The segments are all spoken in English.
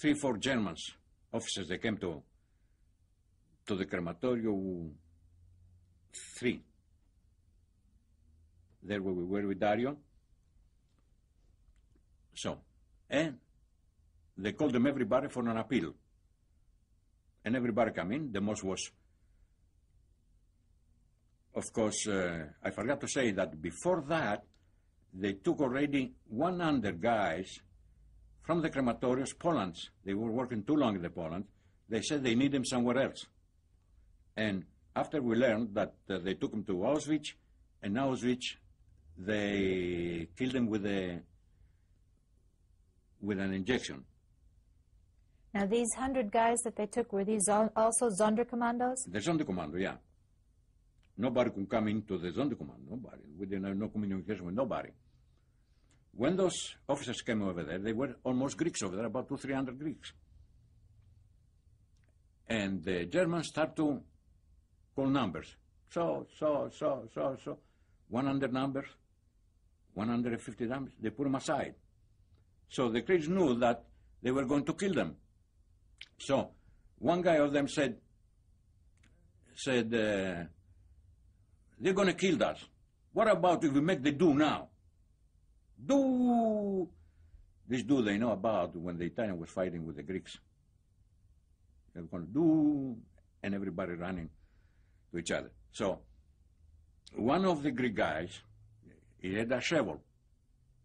three, four Germans officers. They came to to the crematorium. Three. There where we were with Dario. So, and they called them everybody for an appeal. And everybody come in. The most was, of course, uh, I forgot to say that before that, they took already 100 guys from the crematoriums, Poland. They were working too long in the Poland. They said they need them somewhere else. And after we learned that uh, they took them to Auschwitz, and Auschwitz, they killed them with a with an injection. Now, these hundred guys that they took, were these al- also Sonderkommandos? The Sonderkommando, yeah. Nobody could come into the Sonderkommando, nobody. We didn't have no communication with nobody. When those officers came over there, they were almost Greeks over there, about two, three hundred Greeks. And the Germans start to call numbers. So, so, so, so, so. 100 numbers, 150 numbers, they put them aside. So the Greeks knew that they were going to kill them. So one guy of them said, said, uh, they're going to kill us. What about if we make the do now? Do! This do they know about when the Italian was fighting with the Greeks. They were going to do, and everybody running to each other. So one of the Greek guys, he had a shovel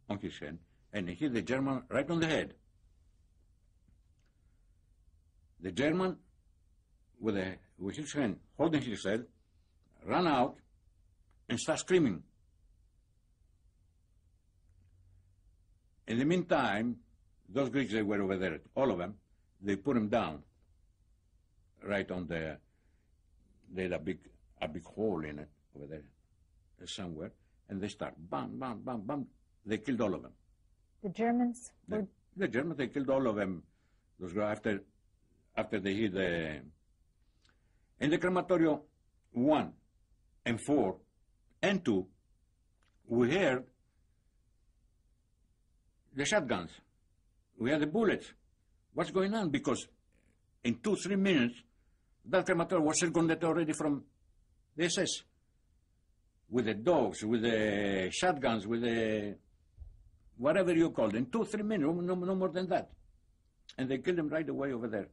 on his hand, and he hit the German right on the head. The German, with, a, with his hand holding his head, ran out and started screaming. In the meantime, those Greeks that were over there, all of them, they put them down right on the, they had a big, a big hole in it over there uh, somewhere, and they start bam, bam, bam, bam. They killed all of them. The Germans The, the Germans, they killed all of them. Those guys after, after they hit the, in the crematorio one and four and two, we heard the shotguns. We had the bullets. What's going on? Because in two, three minutes, that crematorium was circumvented already from the SS. With the dogs, with the shotguns, with the whatever you call them. Two, three minutes, no, no more than that. And they killed them right away over there.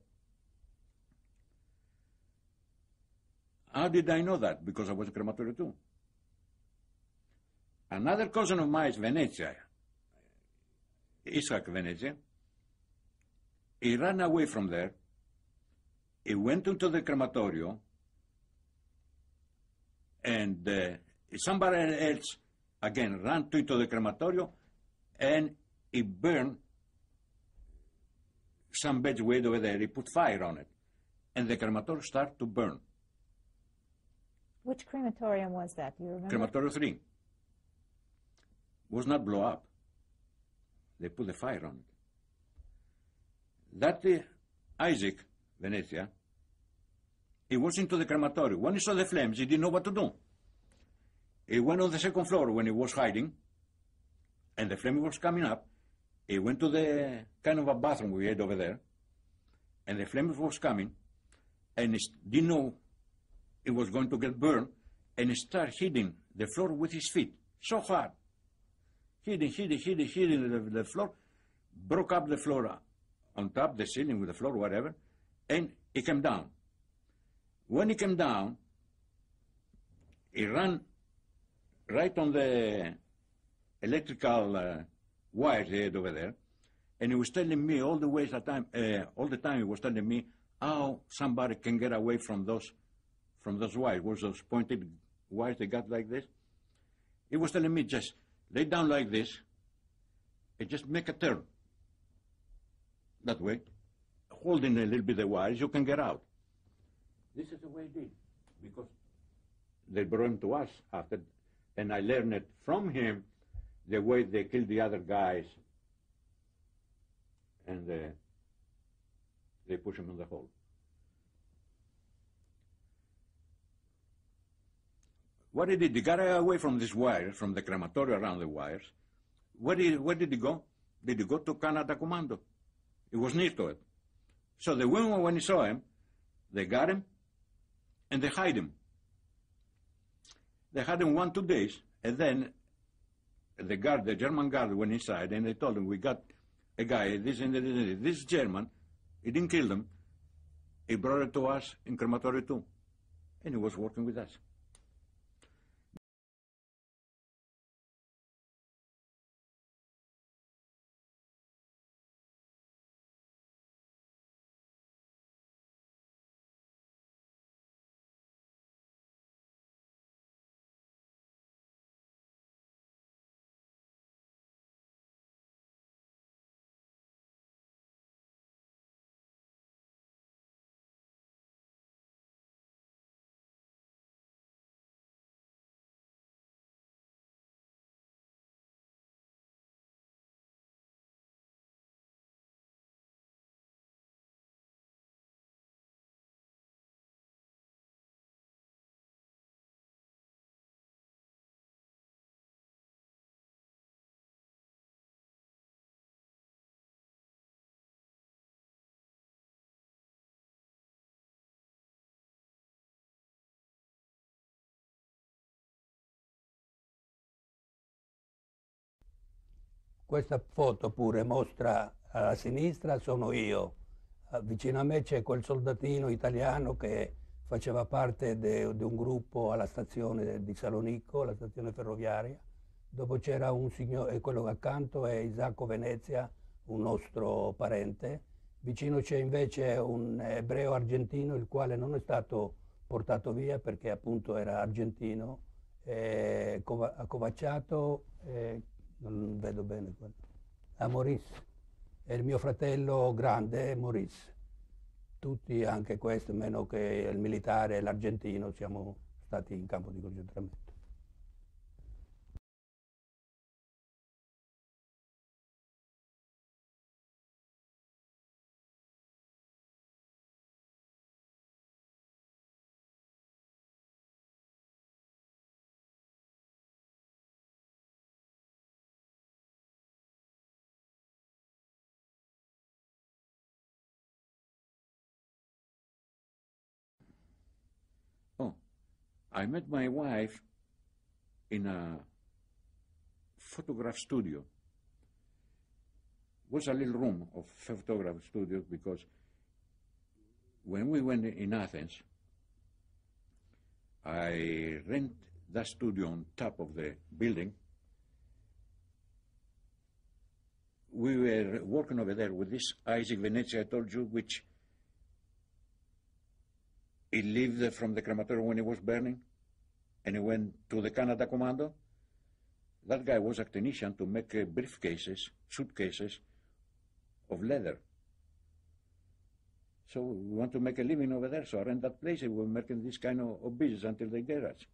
How did I know that? Because I was a crematory two. Another cousin of mine is Venezia, Isaac Venezia. He ran away from there. He went into the crematorio, and uh, somebody else again ran to into the crematorio, and he burned some beds way over there. He put fire on it, and the crematorium started to burn. which crematorium was that? Do you remember? Crematorio 3 was not blow up. They put the fire on it. That uh, Isaac, Venezia, he was into the crematorium. When he saw the flames, he didn't know what to do. He went on the second floor when he was hiding, and the flame was coming up. He went to the kind of a bathroom we had over there, and the flame was coming, and he didn't know it was going to get burned, and he started hitting the floor with his feet so hard. Hitting, hitting, hitting, hitting the, the floor, broke up the floor on top, the ceiling with the floor, whatever, and he came down. When he came down, he ran right on the electrical uh, wires he over there, and he was telling me all the ways that time, uh, all the time he was telling me how somebody can get away from those, from those wires. Was those pointed wires they got like this? He was telling me just lay down like this, and just make a turn. That way, holding a little bit the wires, you can get out. This is the way he did, because they brought him to us after, and I learned it from him the way they killed the other guys, and uh, they push him in the hole. What did he do? He got away from this wire, from the crematorium around the wires. Where did, where did he go? Did he go to Canada Commando? It was near to it. So the women, when they saw him, they got him and they hide him. They had him one, two days, and then the guard, the German guard went inside and they told him, we got a guy, this, and this, this German, he didn't kill them, he brought it to us in crematory two. And he was working with us. Questa foto pure mostra a sinistra sono io, vicino a me c'è quel soldatino italiano che faceva parte di un gruppo alla stazione di Salonicco, la stazione ferroviaria. Dopo c'era un signore, quello accanto è Isacco Venezia, un nostro parente. Vicino c'è invece un ebreo argentino, il quale non è stato portato via perché appunto era argentino, eh, accovacciato, eh, non vedo bene quello. A Maurice, è il mio fratello grande, Maurice. Tutti, anche questo, meno che il militare e l'argentino, siamo stati in campo di concentramento. I met my wife in a photograph studio. It was a little room of photograph studio because when we went in Athens, I rent that studio on top of the building. We were working over there with this Isaac Venezia I told you, which he lived from the crematorium when he was burning, and he went to the Canada Commando. That guy was a technician to make uh, briefcases, suitcases of leather. So we want to make a living over there, so I rent that place and we're making this kind of, of business until they get us.